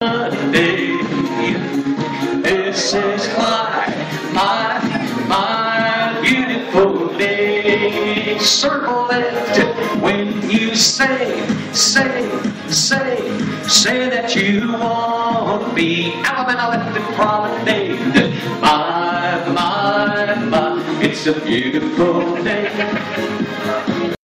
day. This is my, my, my beautiful day. Circle it when you say, say, say, say that you want me. Allemande left and promenade. My, my, my, it's a beautiful day.